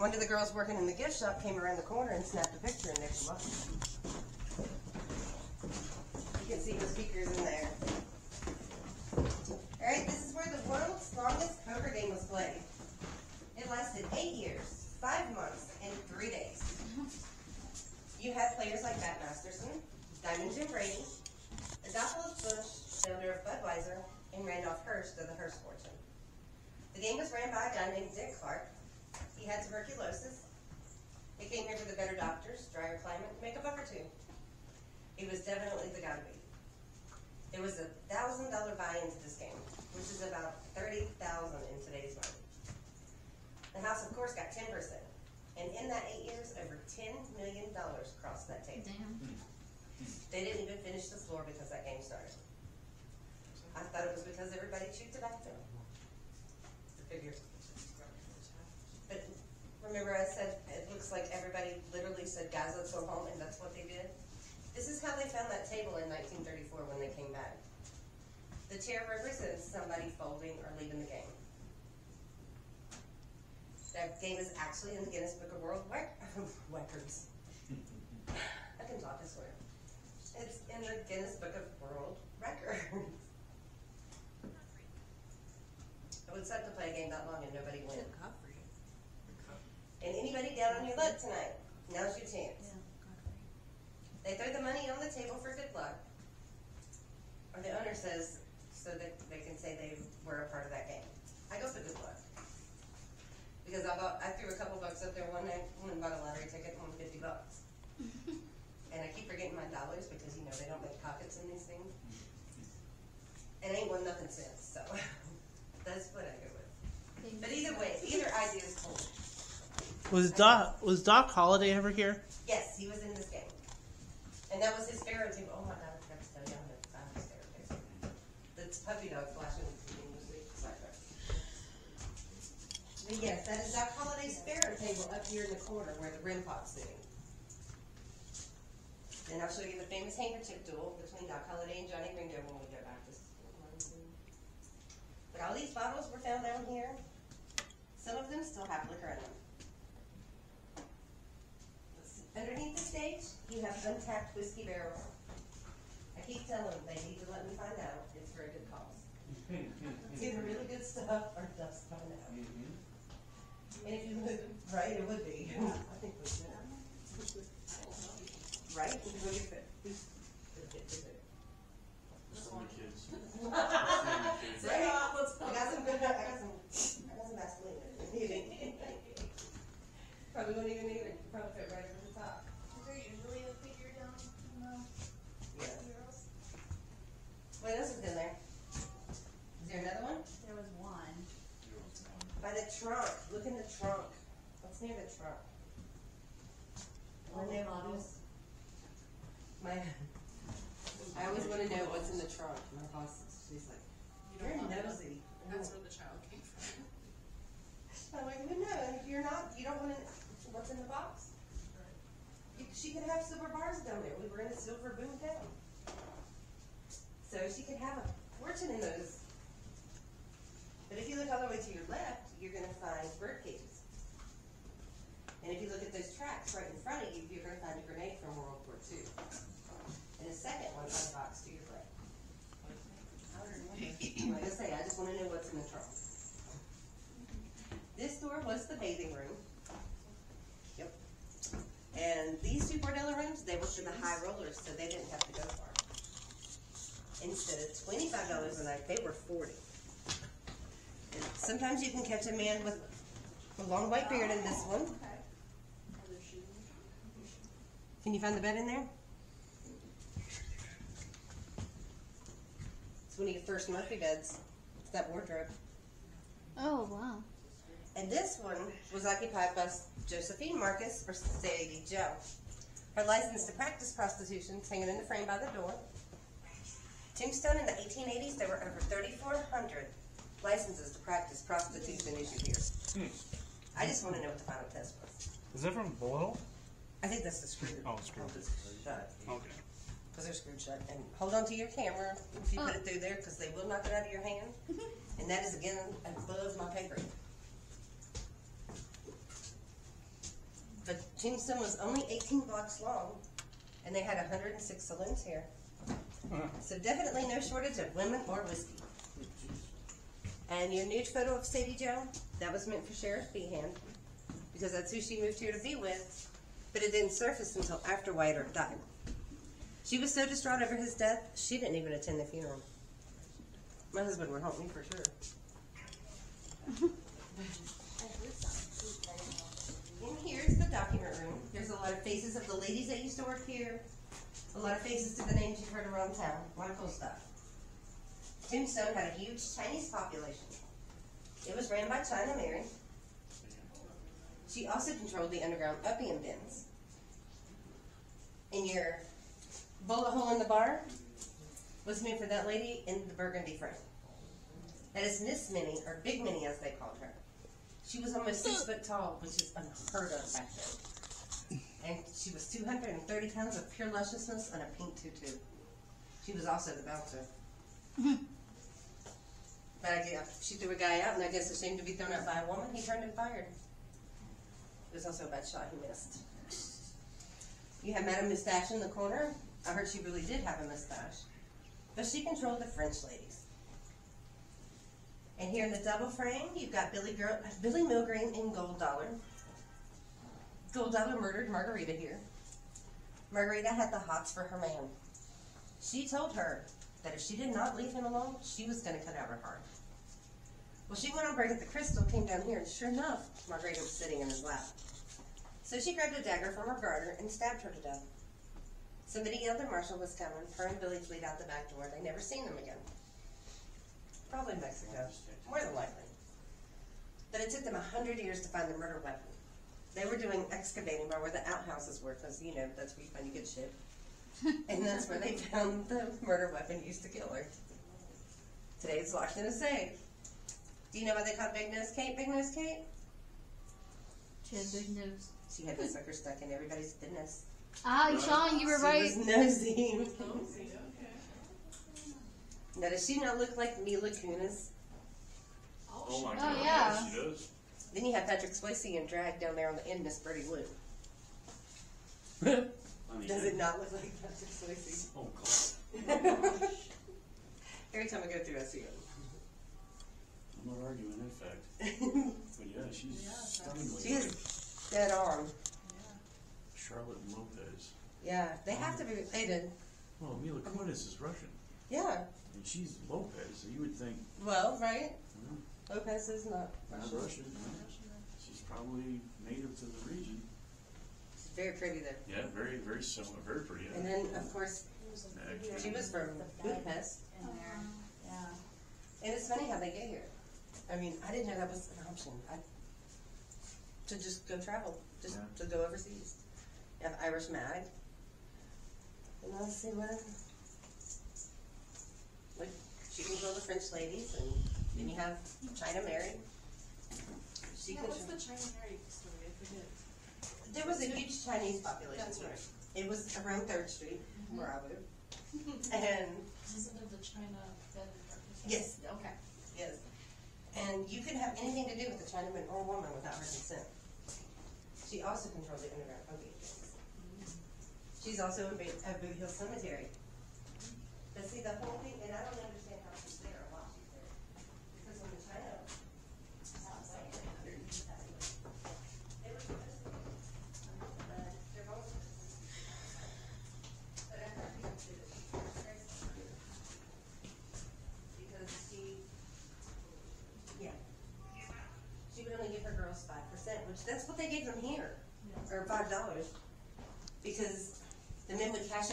One of the girls working in the gift shop came around the corner and snapped a picture and Nick looked. You can see the speakers in there. Alright, this is where the world's longest poker game was played. It lasted eight years, five months, and three days. You had players like Bat Masterson, Diamond Jim Brady, Adolphus Busch, the owner of Budweiser, and Randolph Hearst of the Hearst fortune. The game was ran by a guy named Dick Clark. He had tuberculosis. He came here for the better doctors, drier climate, to make a buck or two. He was definitely the guy to beat. There was a thousand dollar buy-in to this game, which is about thirty thousand in today's money. The house, of course, got ten percent, and in that eight years, over ten million dollars crossed that table. Damn. Hmm. They didn't even finish the floor because that game started. I thought it was because everybody chewed tobacco. The figure. Remember I said, it looks like everybody literally said, guys, let's go home, and that's what they did? This is how they found that table in nineteen thirty-four when they came back. The chair represents somebody folding or leaving the game. That game is actually in the Guinness Book of World Records. I can talk, I swear. It's in the Guinness Book of World Records. I would set to play a game that long and nobody win. And anybody down on your luck tonight, now's your chance. They throw the money on the table for good luck. Or the owner says, so that they can say they were a part of that game. I go for good luck. Because I bought, I threw a couple bucks up there one night, and bought a lottery ticket, won fifty bucks. And I keep forgetting my dollars because, you know, they don't make pockets in these things. Mm-hmm. And ain't won nothing since, so that's what I go with. But either way, either idea is cool. Was Doc was Doc Holliday ever here? Yes, he was in this game. And that was his faro too. Oh my god, I forgot to tell you, find his too. The puppy dog flashing yes, that is Doc Holliday's faro table up here in the corner where the rim pot's sitting. And I'll show you the famous handkerchief duel between Doc Holliday and Johnny Ringo when we go back to school. But all these bottles were found down here. Some of them still have liquor in them. Underneath the stage, you have untapped whiskey barrels. I keep telling them, they need to let me find out, it's for a good cause. It's either really good stuff or just find out. Mm-hmm. And if you look, right, it would be. I think we should. Right? Look at that. Who's- look at that. Right? I got some good, I got some, I got some Vaseline in it. Probably won't even need it, probably fit right over the top. Is there usually a figure down in the Yeah. murals? What else is in there? Is there another one? There was one. By the trunk, look in the trunk. What's near the trunk? All When the they- My, I always wanna know what's in the trunk. My boss, she's like, You want to know. nosy. That's where the child came from. I'm like, well, no, if you're not, you don't wanna, what's in the box? She could have silver bars down there. We were in a silver boom town. So she could have a fortune in those. But if you look all the way to your left, you're going to find bird cages. And if you look at those tracks right in front of you, you're going to find a grenade from World War II. And a second one on box to your right. Like I say, I just want to know what's in the trunk. This door was the bathing room. Yep. And these two bordello rooms, they were for the high rollers, so they didn't have to go far. Instead of $25 a night, they were 40 sometimes you can catch a man with a long white beard in this one. Can you find the bed in there? It's one of your first Murphy beds. It's that wardrobe. Oh wow. And this one was occupied by Josephine Marcus or Sadie Joe. Her license to practice prostitution is hanging in the frame by the door. Tombstone in the 1880s, there were over 3,400 licenses to practice prostitution issued here. Hmm. I just want to know what the final test was. Is that from Boyle? I think that's the screw. Oh, screw. Hold this shut. Okay. Because they're screwed shut. And hold on to your camera if you put it through there, because they will knock it out of your hand. And that is again above my pay grade. But Tombstone was only eighteen blocks long, and they had hundred and six saloons here. Uh-huh. So definitely no shortage of women or whiskey. And your nude photo of Sadie Joe, that was meant for Sheriff Behan, because that's who she moved here to be with, but it didn't surface until after Wyatt Earp died. She was so distraught over his death, she didn't even attend the funeral. My husband would help me for sure. In here is the document room. There's a lot of faces of the ladies that used to work here. A lot of faces to the names you've heard around town. A lot of cool stuff. Tombstone had a huge Chinese population. It was ran by China Mary. She also controlled the underground opium dens. And your bullet hole in the bar was meant for that lady in the burgundy frame. That is Miss Minnie, or Big Minnie as they called her. She was almost six foot tall, which is unheard of back then. And she was 230 pounds of pure lusciousness and a pink tutu. She was also the bouncer. Hmm. But I she threw a guy out, and I guess ashamed to be thrown out by a woman, he turned and fired. It was also a bad shot he missed. You have Madame Moustache in the corner. I heard she really did have a mustache. But she controlled the French ladies. And here in the double frame, you've got Billy, Girl, uh, Billy Milgreen in Gold Dollar. Gold Dollar murdered Margarita here. Margarita had the hots for her man. She told her that if she did not leave him alone, she was going to cut out her heart. Well, she went on break at the crystal, came down here, and sure enough, Margarita was sitting in his lap. So she grabbed a dagger from her garter and stabbed her to death. Somebody yelled that Marshall was coming. Her and Billy fled out the back door. They never seen them again. Probably Mexico, more than likely. But it took them a hundred years to find the murder weapon. They were doing excavating by where the outhouses were, because you know that's where you find your good shit. and that's where they found the murder weapon used to kill her. Today it's locked in a safe. Do you know why they called Big Nose Kate Big Nose Kate? She had big nose. She had the sucker stuck in everybody's business. Ah, Sean, you were she right. was nosy. Nosy, okay. now does she not look like Mila Kunis? Oh my Oh, god, yeah. she does. Then you have Patrick Swayze and drag down there on the end, Miss Birdie Lou. I mean, Does it not look like Patrick Swayze? Oh god. Every time I go through, I see I'm not arguing that fact. him. But yeah, she's Yeah, stunningly she like is dead on. Charlotte Lopez. Yeah, they have to be related. Well, Mila Kunis is Russian. Yeah. And she's Lopez, so you would think, Well, right? Lopez is not not Russian. Russian. no. She's probably native to the region. She's very pretty though. Yeah, very, very similar, very pretty. And then, of course, Yeah, she was from Budapest. in there. Uh-huh. Yeah. And it's funny how they get here. I mean, I didn't know that was an option. I, to just go travel, just Yeah. to go overseas. You have Irish Mag. And let's see what. Like, she can go the French ladies, and then you have China Mary. She Yeah, what's controlled. the China Mary story? I forget. There was a huge Chinese population That's here. right. It was around Third Street, mm-hmm. where I live. And Isn't it the China bed and breakfast? Yes. Okay. Yes. And you could have anything to do with a Chinaman or woman without her consent. She also controlled the underground opiate dens. She's also in Boot, at Boot Hill Cemetery. But see, the whole thing, and I don't understand how she's there or why she's there. Because when the China. They were supposed to be, but they're both. But I heard people say that she's crazy. Because she yeah. She would only give her girls that's what they gave them here, or five dollars. Because the men would cash